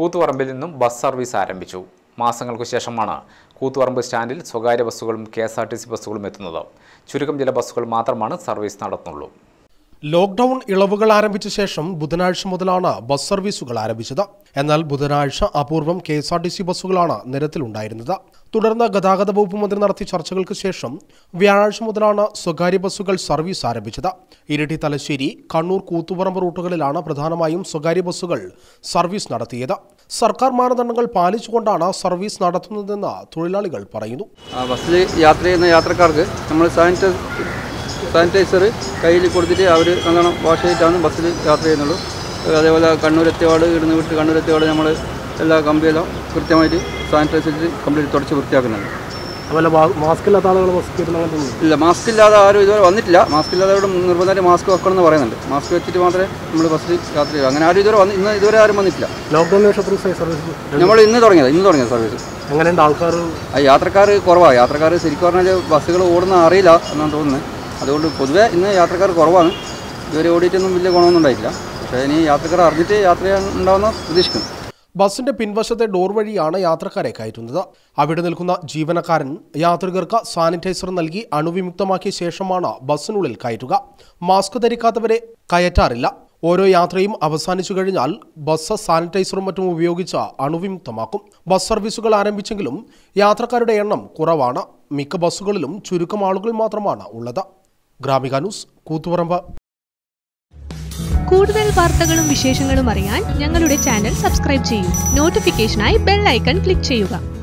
കൂത്തുപറമ്പിൽ നിന്നും bus service ആരംഭിച്ചു. മാസങ്ങൾക്കു ശേഷമാണ് കൂത്തുപറമ്പ് സ്റ്റാൻഡിൽ സ്വകാര്യ ബസ്സുകളും K S R T C ബസ്സുകളും എത്തുന്നത്. ചുരുക്കം ചില ബസ്സുകൾ മാത്രമാണ് സർവീസ് നടത്തുന്നുള്ളൂ. ലോക്ക്ഡൌൺ ഇളവുകൾ ആരംഭിച്ച ശേഷം ബുധനാഴ്ച മുതലാണ് ബസ് സർവീസുകൾ ആരംഭിച്ചത്. എന്നാൽ ബുധനാഴ്ച അപൂർവം K S R T C ബസ്സുകളാണ് നിരത്തിലുണ്ടായിരുന്നത്. തുടർന്ന് ഗതാഗത വകുപ്പ് മന്ത്രി നടത്തിയ ചർച്ചകൾക്ക് ശേഷം വ്യാഴാഴ്ച മുതലാണ് സ്വകാര്യ ബസ്സുകൾ സർവീസ് ആരംഭിച്ചത്. ഇരിട്ടി തലശ്ശേരി കണ്ണൂർ കൂത്തുപറമ്പ് റൂട്ടുകളിലാണ് പ്രധാനമായും സ്വകാര്യ ബസ്സുകൾ സർവീസ് നടത്തിയത്. സർക്കാർ മാനദണ്ഡങ്ങൾ പാലിച്ചുകൊണ്ടാണ് സർവീസ് നടത്തുന്നതെന്ന് തൊഴിലാളികൾ പറയുന്നു. ബസ്സിൽ യാത്ര ചെയ്യുന്ന യാത്രക്കാർക്ക് നമ്മൾ സാനിറ്റൈ സാനിറ്റൈസർ കയ്യിൽ കൊടുത്തിട്ട് അവർ നല്ലോണം വാഷ് ചെയ്തിട്ടാണ് ബസ്സിൽ യാത്ര ചെയ്യുന്നുള്ളൂ അതേപോലെ കണ്ണൂർ ഇടുന്ന ഇടുന്ന് വിട്ട് കണ്ണൂർ എത്തിയപാട് നമ്മൾ എല്ലാ കമ്പിയെല്ലാം കൃത്യമായിട്ട് സാനിറ്റൈസർ കംപ്ലീറ്റ് തുടച്ച് വൃത്തിയാക്കുന്നുണ്ട്. അതുപോലെ മാസ്ക് ഇല്ലാത്ത ആളുകൾ കയറ്റുന്ന ഇല്ല? മാസ്ക് ഇല്ലാതെ ആരും ഇതുവരെ വന്നിട്ടില്ല. മാസ്ക് ഇല്ലാതെ നിർബന്ധമായിട്ട് മാസ്ക് വെക്കണം എന്ന് പറയുന്നുണ്ട്. മാസ്ക് വെച്ചിട്ട് മാത്രമേ നമ്മൾ ബസ്സിൽ യാത്ര ചെയ്യൂ അങ്ങനെ ആരും ഇതുവരെ വന്ന് ഇന്ന് ഇതുവരെ ആരും വന്നിട്ടില്ല. ലോക്ക്ഡൌൺ സർവീസ് നമ്മൾ ഇന്ന് തുടങ്ങിയത് ഇന്ന് തുടങ്ങിയ സർവീസ് അങ്ങനെ ആൾക്കാർ യാത്രക്കാർ കുറവാണ് യാത്രക്കാർ ശരിക്കും പറഞ്ഞാൽ ബസ്സുകൾ ഓടുന്ന അറിയില്ല എന്നാണ് തോന്നുന്നത്. അതുകൊണ്ട് പൊതുവേ ഇന്ന് യാത്രക്കാർ കുറവാണ്. ഇതുവരെ ഓടിയിട്ടൊന്നും വലിയ ഗുണമൊന്നും ഉണ്ടായിട്ടില്ല. പക്ഷേ ഇനി യാത്രക്കാർ അറിഞ്ഞിട്ട് യാത്ര ഉണ്ടാവുന്ന പ്രതീക്ഷിക്കുന്നു. ബസിന്റെ പിൻവശത്തെ ഡോർ വഴിയാണ് യാത്രക്കാരെ കയറ്റുന്നത്. അവിടെ നിൽക്കുന്ന ജീവനക്കാരൻ യാത്രികർക്ക് സാനിറ്റൈസർ നൽകി അണുവിമുക്തമാക്കിയ ശേഷമാണ് ബസ്സിനുള്ളിൽ കയറ്റുക. മാസ്ക് ധരിക്കാത്തവരെ കയറ്റാറില്ല. ഓരോ യാത്രയും അവസാനിച്ചു കഴിഞ്ഞാൽ ബസ് സാനിറ്റൈസറും മറ്റും ഉപയോഗിച്ച് അണുവിമുക്തമാക്കും. ബസ് സർവീസുകൾ ആരംഭിച്ചെങ്കിലും യാത്രക്കാരുടെ എണ്ണം കുറവാണ്. മിക്ക ബസ്സുകളിലും ചുരുക്കം ആളുകൾ മാത്രമാണ് ഉള്ളത്. ഗ്രാമിക ന്യൂസ് കൂത്തുപറമ്പ. കൂടുതൽ വാർത്തകളും വിശേഷങ്ങളും അറിയാൻ ഞങ്ങളുടെ ചാനൽ സബ്സ്ക്രൈബ് ചെയ്യൂ. നോട്ടിഫിക്കേഷനായി ബെൽ ഐക്കൺ ക്ലിക്ക് ചെയ്യുക.